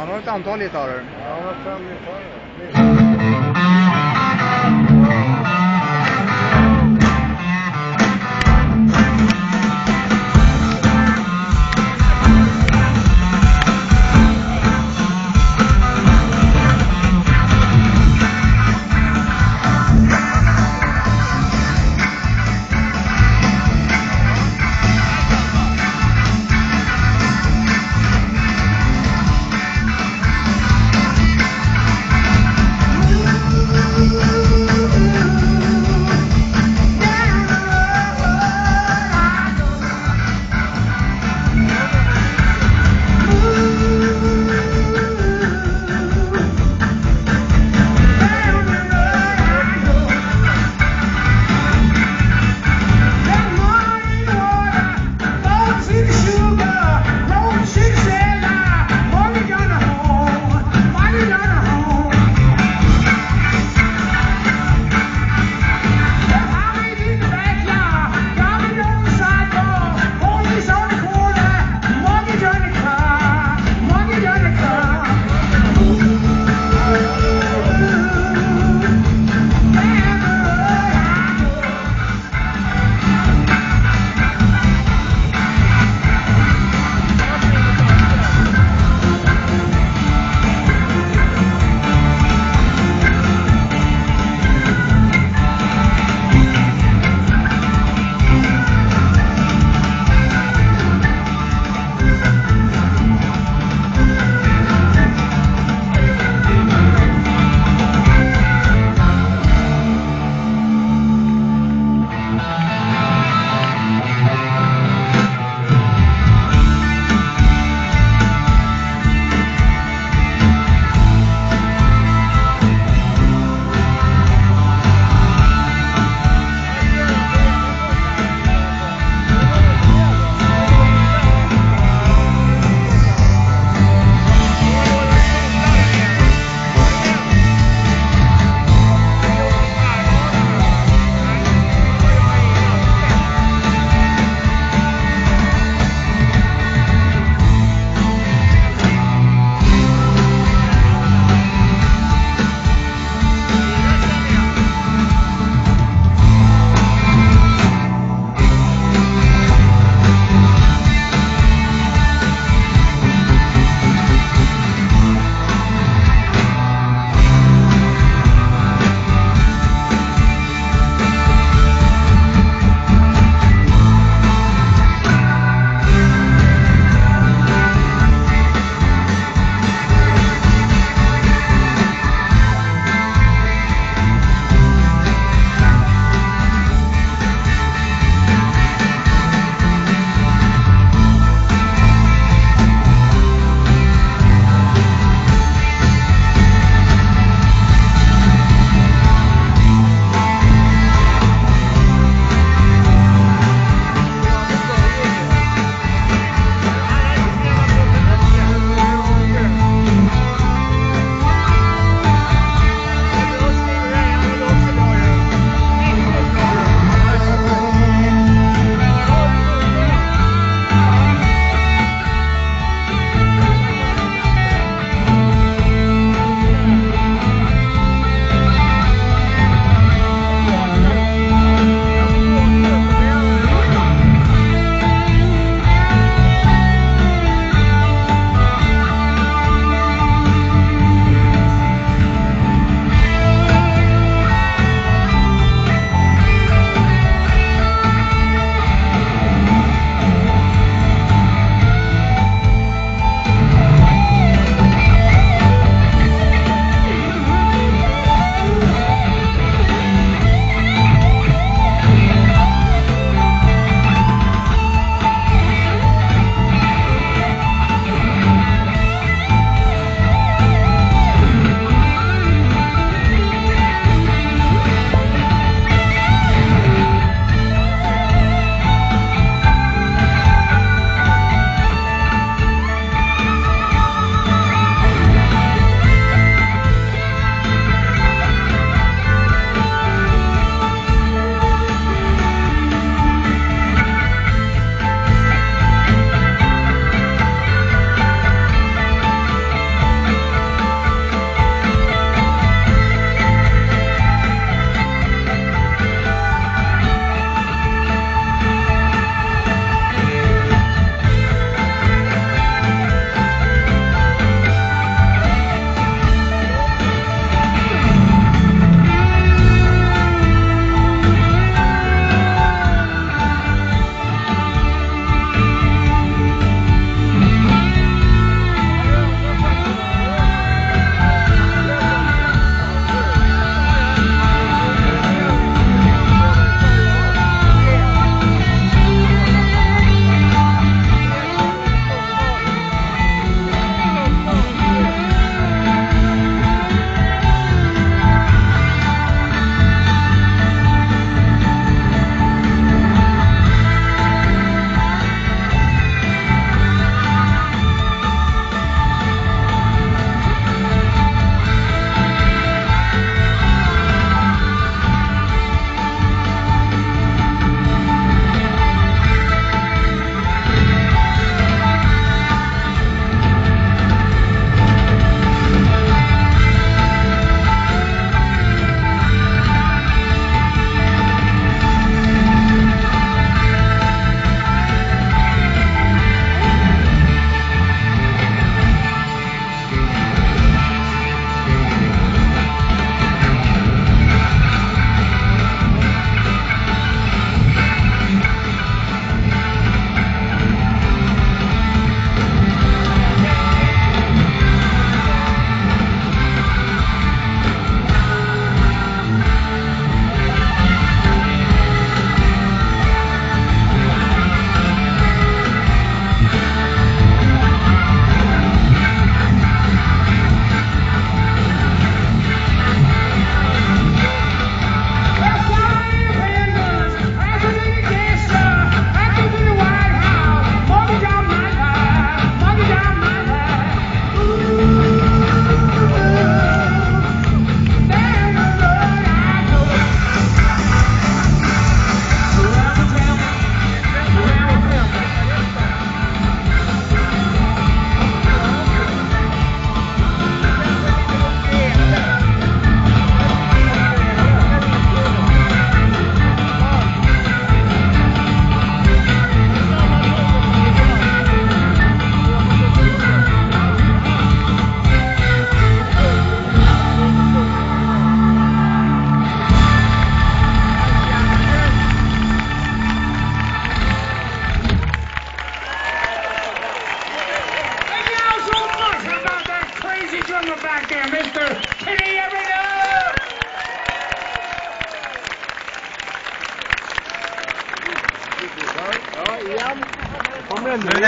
Han har ett antal gitarrer. Ja, han har fem gitarrer.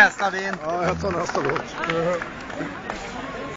Nästa vin. Ja, jag tar nästa låt.